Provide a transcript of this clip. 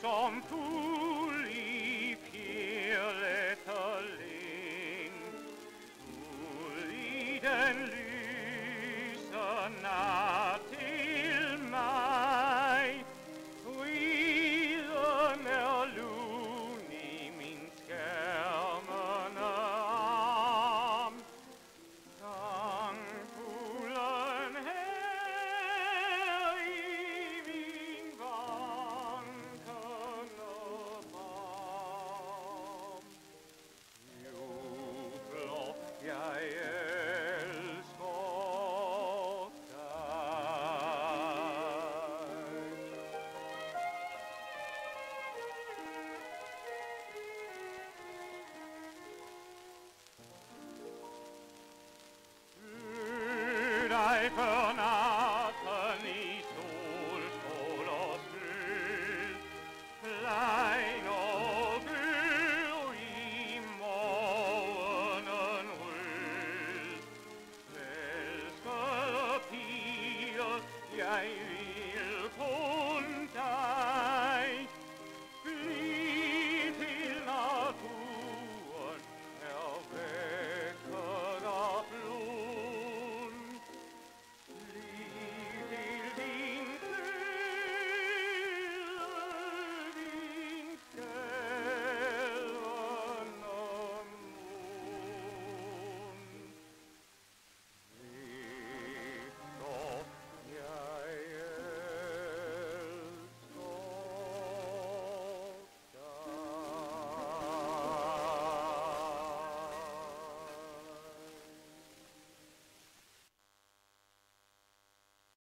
som tous les Violetterling. Hvor i För natt